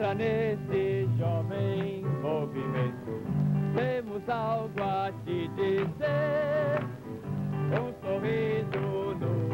entra nesse jovem movimento. Temos algo a te dizer, um sorriso novo.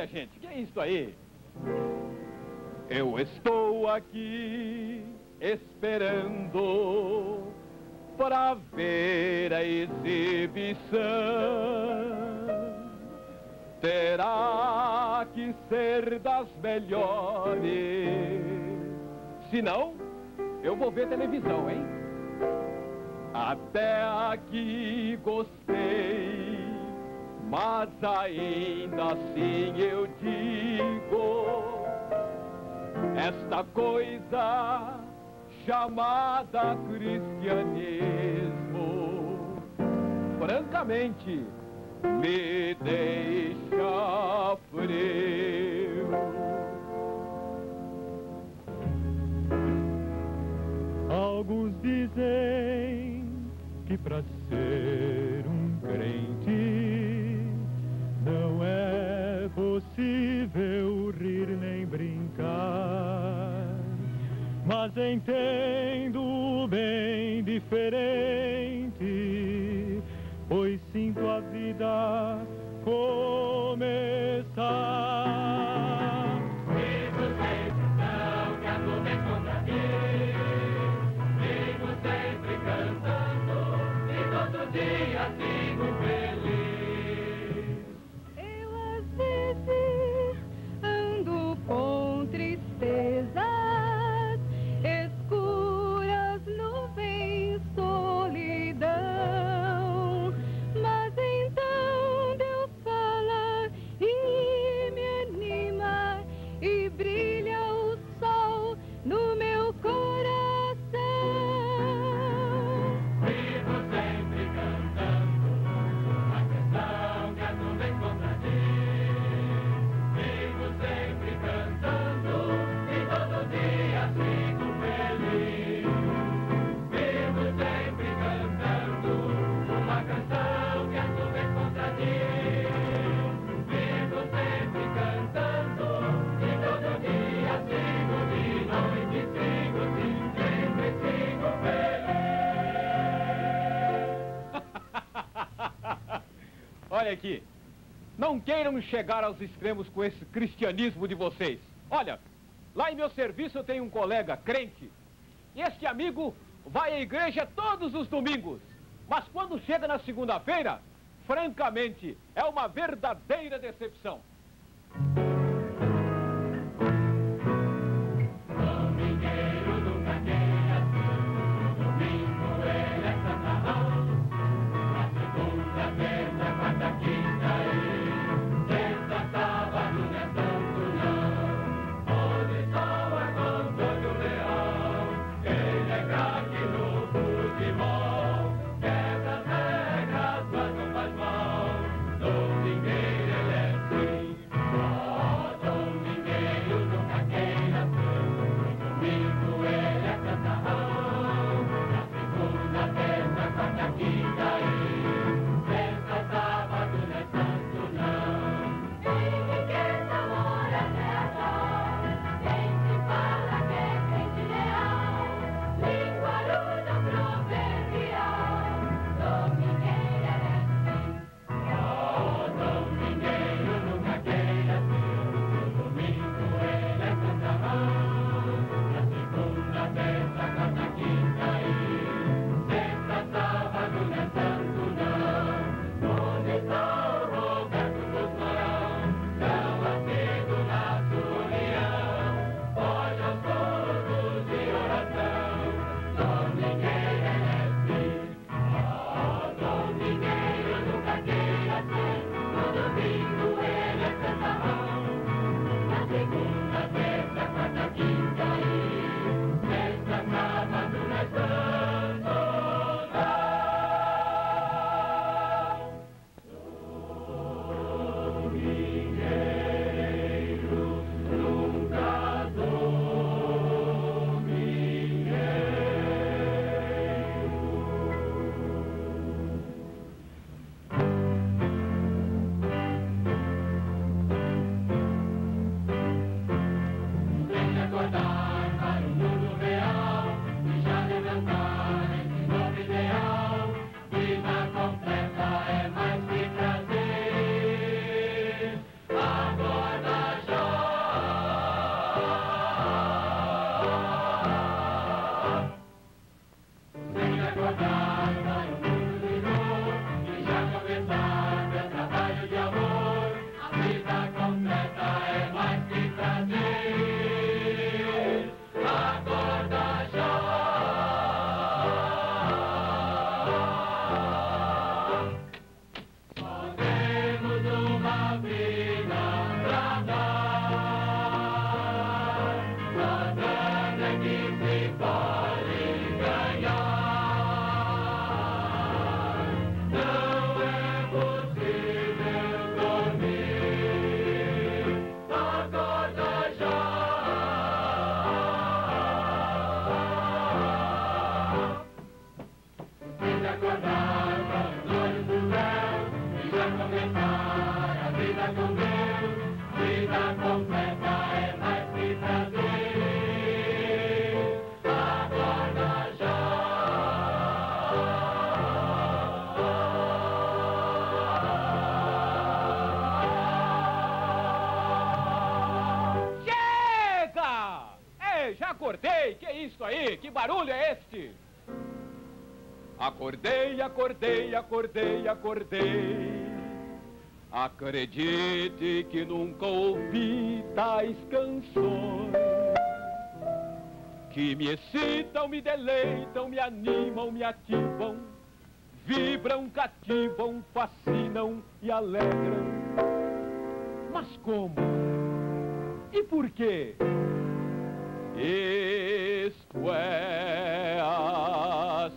Olha, gente, que é isso aí? Eu estou aqui esperando para ver a exibição. Terá que ser das melhores. Se não, eu vou ver televisão, hein? Até aqui gostei mas ainda assim eu digo, esta coisa chamada cristianismo, francamente, me deixa frio. Alguns dizem que para ser ideia aqui. Não queiram chegar aos extremos com esse cristianismo de vocês. Olha, lá em meu serviço eu tenho um colega crente. E este amigo vai à igreja todos os domingos. Mas quando chega na segunda-feira, francamente, é uma verdadeira decepção. acordei, acordei, acordei. Acredite que nunca ouvi tais canções que me excitam, me deleitam, me animam, me ativam, vibram, cativam, fascinam e alegram. Mas como? E por quê? Isto é a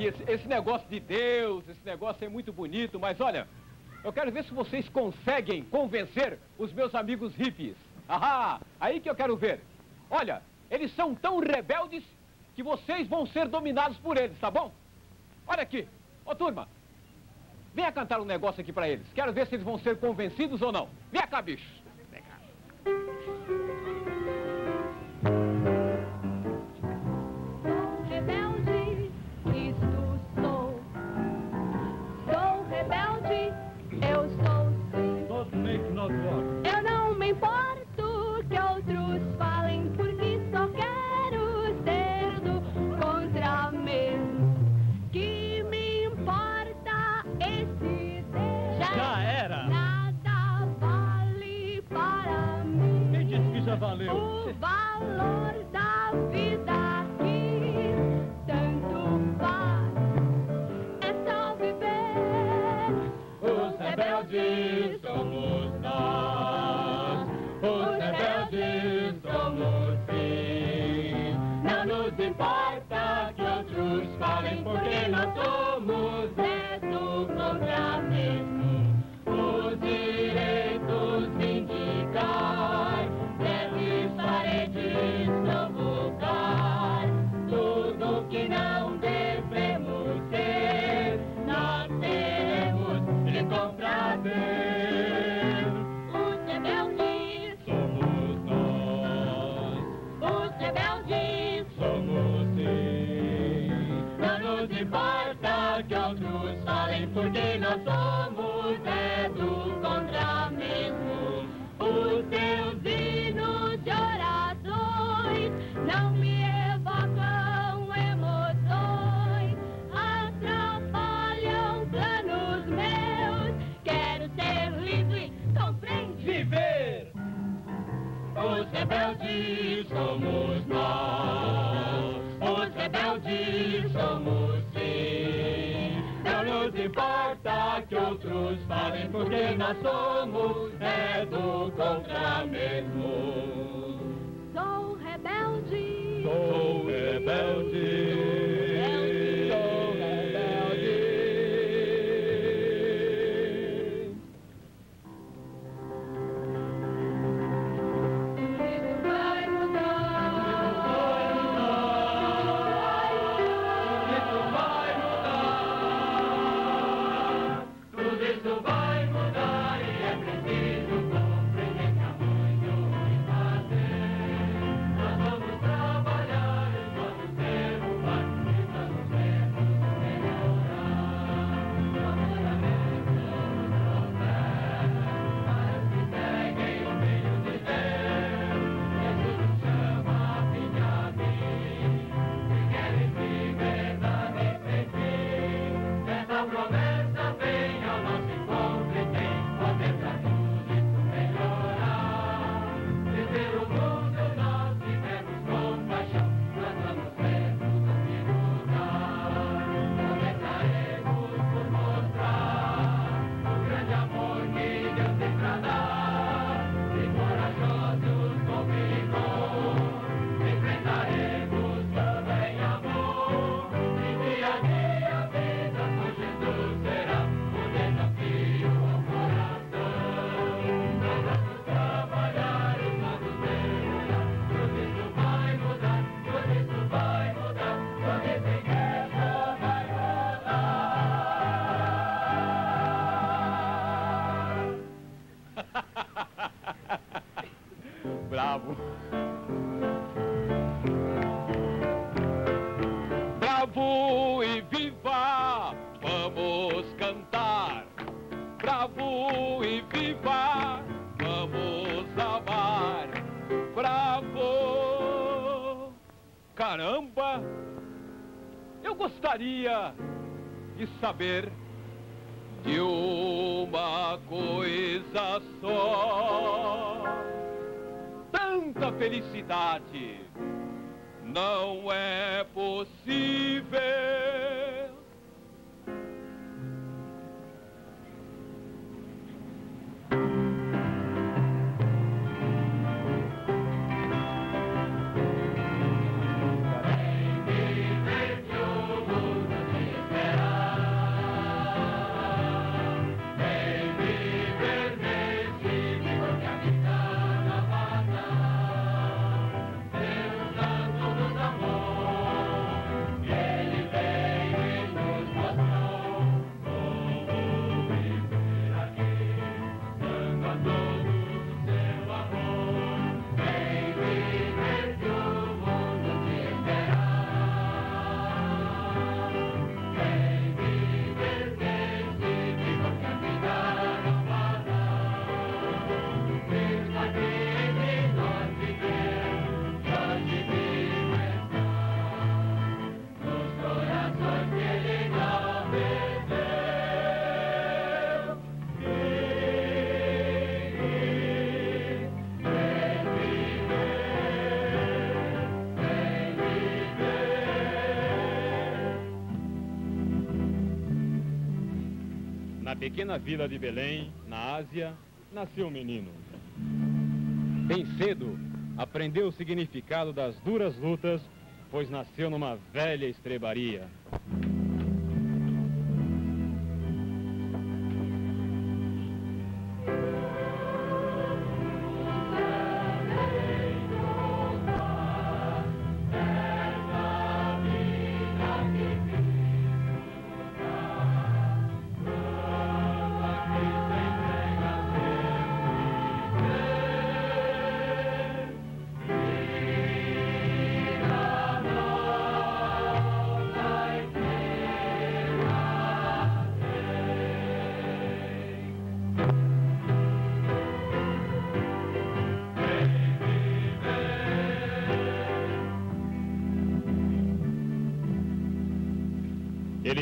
aqui. Esse, esse negócio de Deus, esse negócio é muito bonito, mas olha, eu quero ver se vocês conseguem convencer os meus amigos hippies. Ahá, aí que eu quero ver. Olha, eles são tão rebeldes que vocês vão ser dominados por eles, tá bom? Olha aqui, ô turma, venha cantar um negócio aqui pra eles. Quero ver se eles vão ser convencidos ou não. Vem cá, bichos. saber de uma coisa só. Tanta felicidade Na pequena vila de Belém, na Ásia, nasceu um menino. Bem cedo, aprendeu o significado das duras lutas, pois nasceu numa velha estrebaria.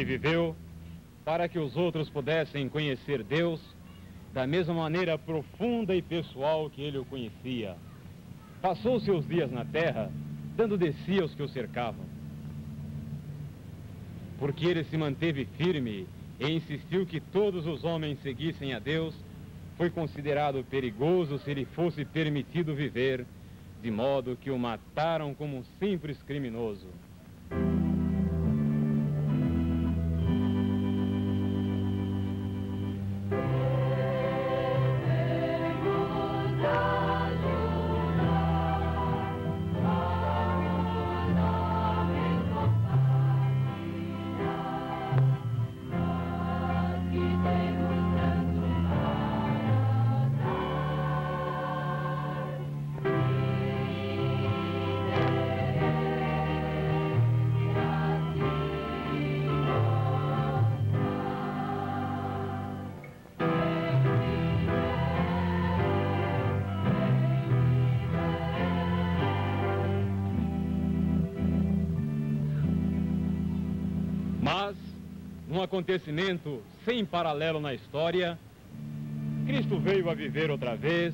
Viveu para que os outros pudessem conhecer Deus da mesma maneira profunda e pessoal que ele o conhecia. Passou seus dias na terra, dando de si aos que o cercavam. Porque ele se manteve firme e insistiu que todos os homens seguissem a Deus, foi considerado perigoso se lhe fosse permitido viver, de modo que o mataram como um simples criminoso. Num acontecimento sem paralelo na história, Cristo veio a viver outra vez,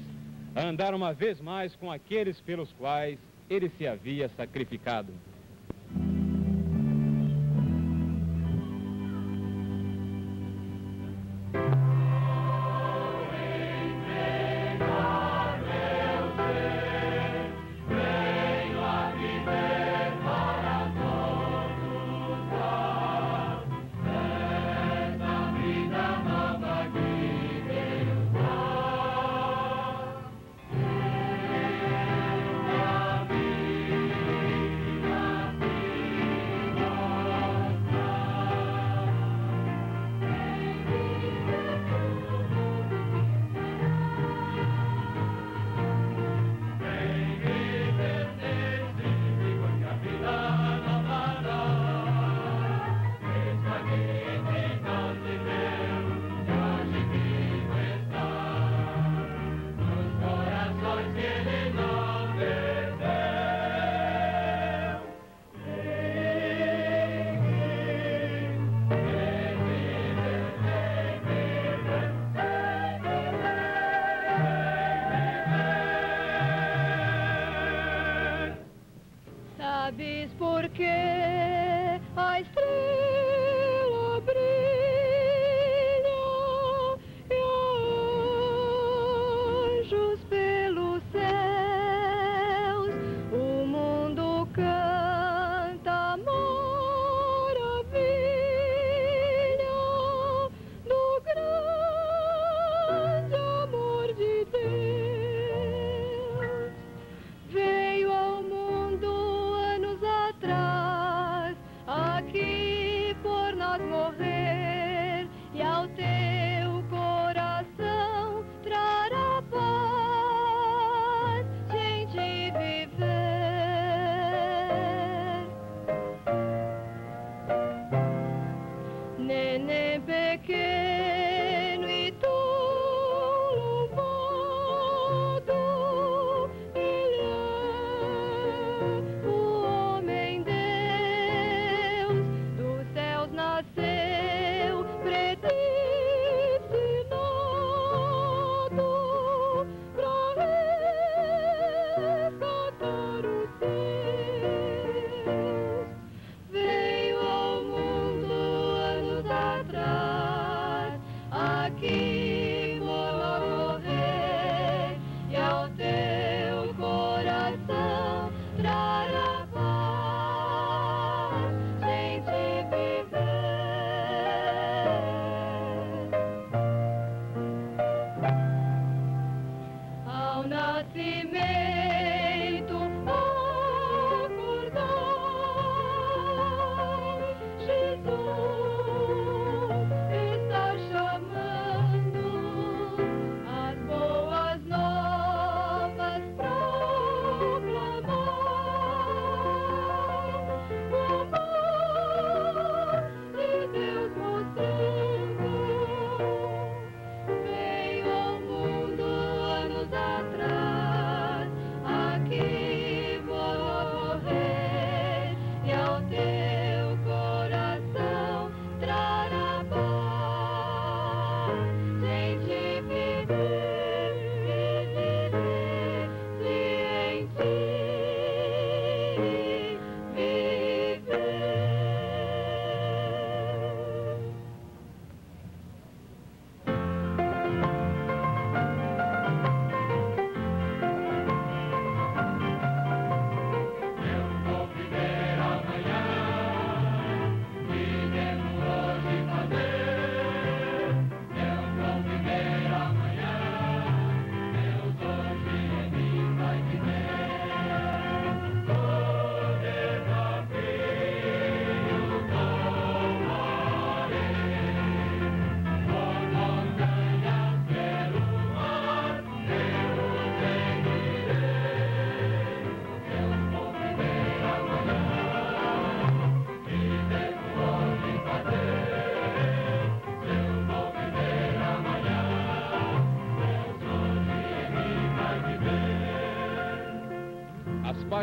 a andar uma vez mais com aqueles pelos quais ele se havia sacrificado.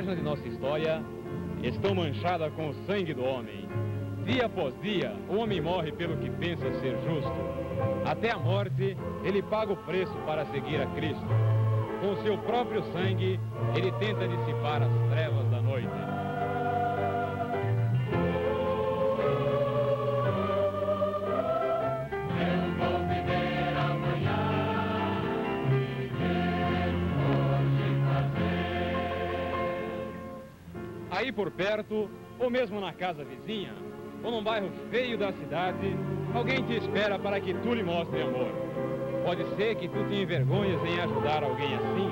Páginas de nossa história estão manchadas com o sangue do homem. Dia após dia, o homem morre pelo que pensa ser justo. Até a morte, ele paga o preço para seguir a Cristo. Com seu próprio sangue, ele tenta dissipar as Aí por perto, ou mesmo na casa vizinha, ou num bairro feio da cidade, alguém te espera para que tu lhe mostre amor. Pode ser que tu te envergonhes em ajudar alguém assim.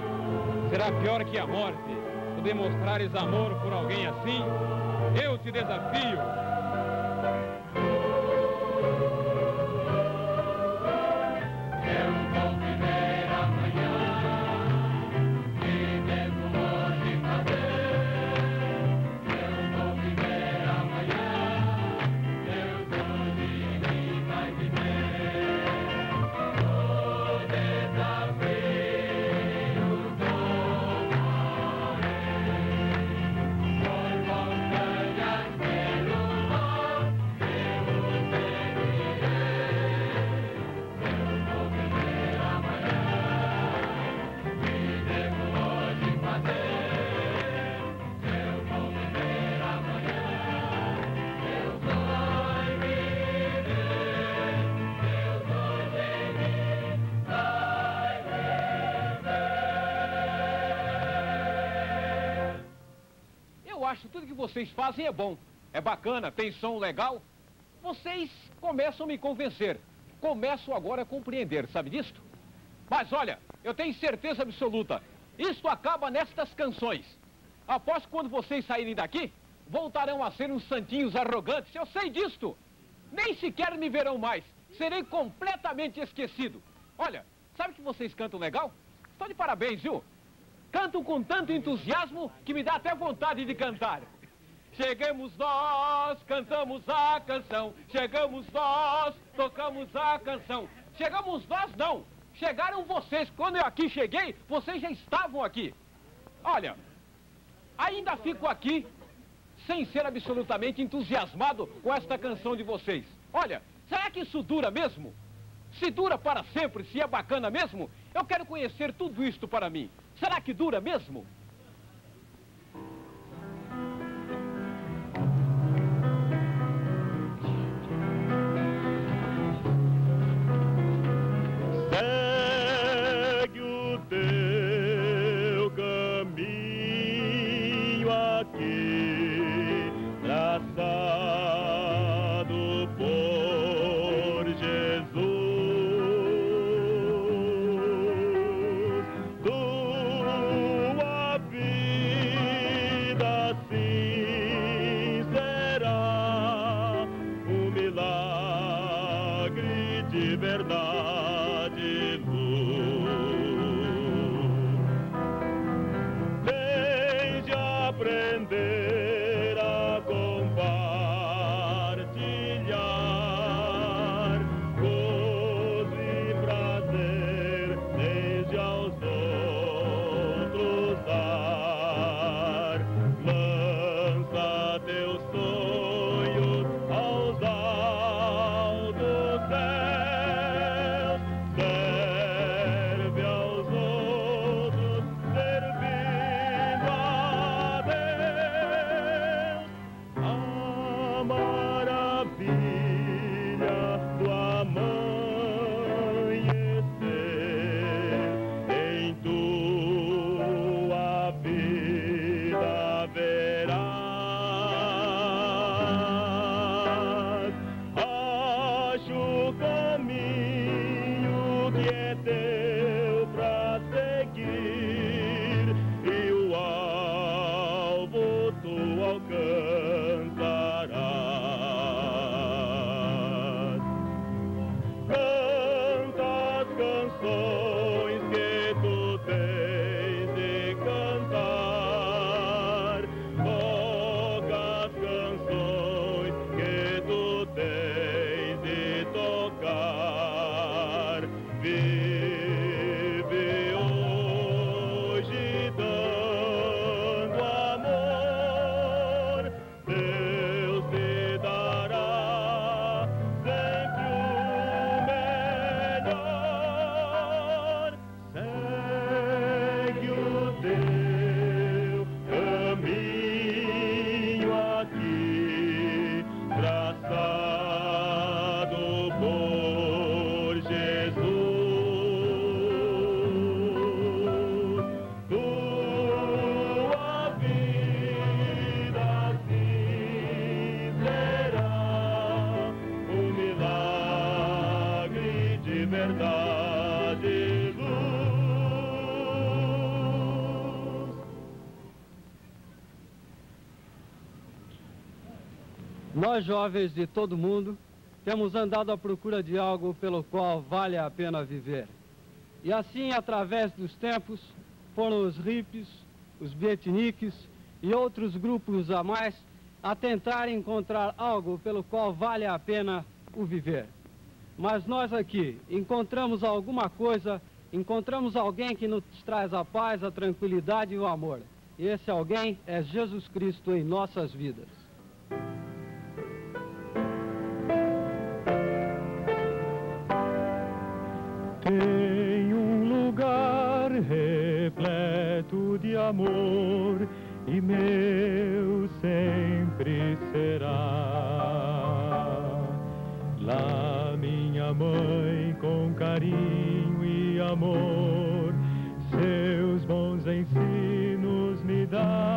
Será pior que a morte, tu demonstrares amor por alguém assim? Eu te desafio. Acho que tudo que vocês fazem é bom. É bacana, tem som legal. Vocês começam a me convencer. Começo agora a compreender, sabe disto? Mas olha, eu tenho certeza absoluta. Isto acaba nestas canções. Após quando vocês saírem daqui, voltarão a ser uns santinhos arrogantes. Eu sei disto. Nem sequer me verão mais. Serei completamente esquecido. Olha, sabe que vocês cantam legal? Estou de parabéns, viu? Cantam com tanto entusiasmo que me dá até vontade de cantar. Chegamos nós, cantamos a canção. Chegamos nós, tocamos a canção. Chegamos nós, não. Chegaram vocês. Quando eu aqui cheguei, vocês já estavam aqui. Olha, ainda fico aqui sem ser absolutamente entusiasmado com esta canção de vocês. Olha, será que isso dura mesmo? Se dura para sempre, se é bacana mesmo, eu quero conhecer tudo isto para mim. Será que dura mesmo? Nós, jovens de todo mundo, temos andado à procura de algo pelo qual vale a pena viver. E assim, através dos tempos, foram os hippies, os beatniks e outros grupos a mais a tentar encontrar algo pelo qual vale a pena o viver. Mas nós aqui encontramos alguma coisa, encontramos alguém que nos traz a paz, a tranquilidade e o amor. E esse alguém é Jesus Cristo em nossas vidas. Amor e meu sempre será. Lá minha mãe com carinho e amor seus bons ensinos me dá.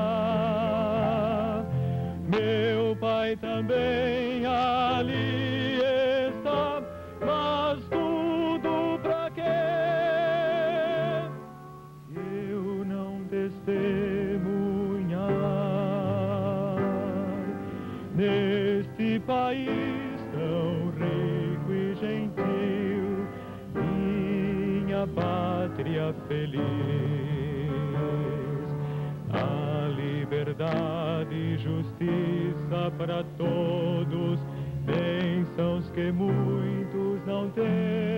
Liberdade e justiça para todos, bênçãos que muitos não têm.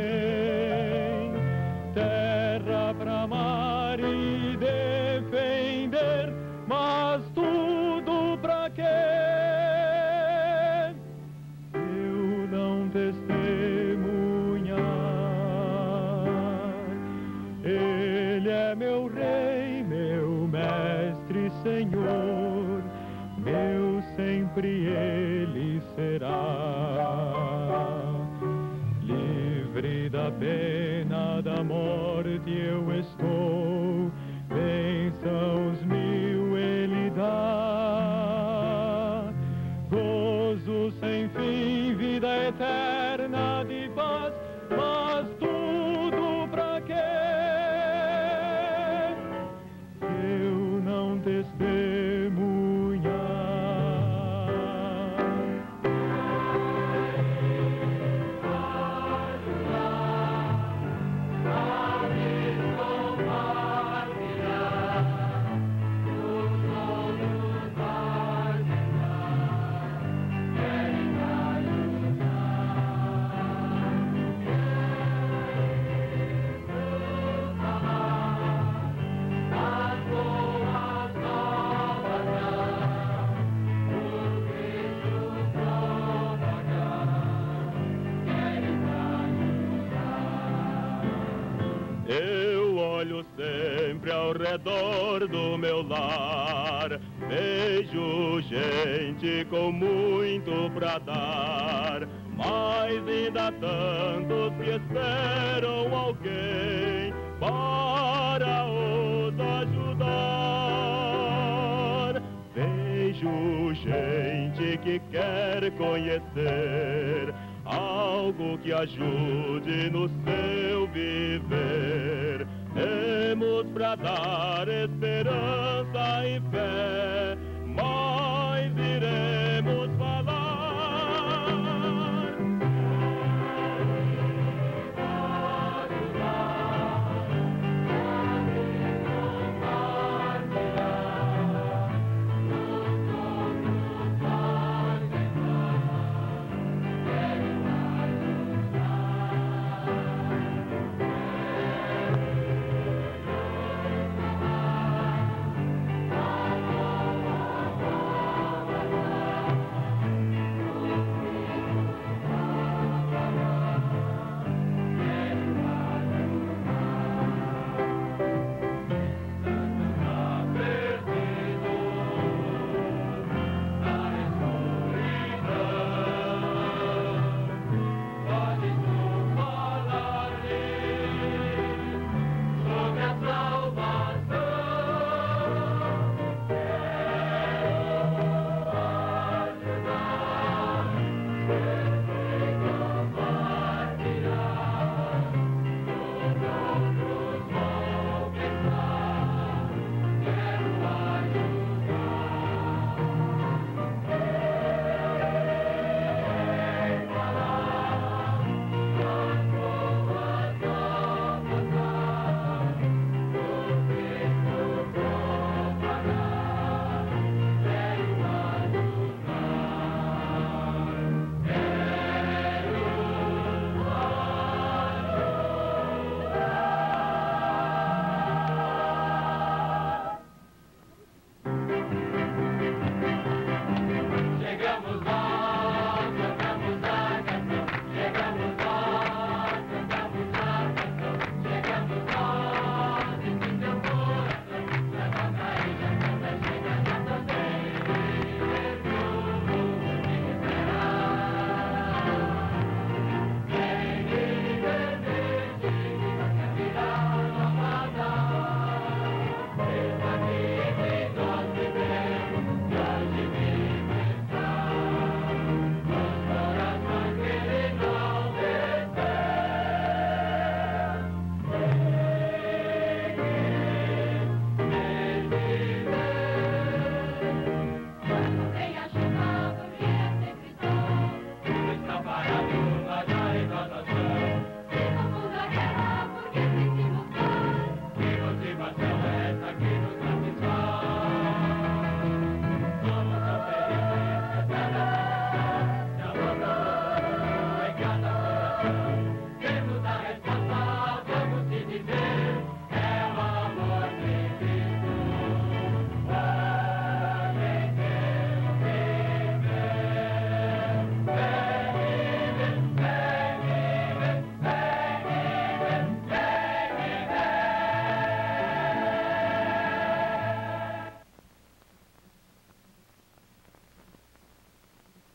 Da pena da morte eu estou, bênçãos mil redor do meu lar, vejo gente com muito pra dar, mas ainda tantos que esperam alguém para os ajudar. Vejo gente que quer conhecer algo que ajude no seu viver. Temos pra dar esperança e fé, nós iremos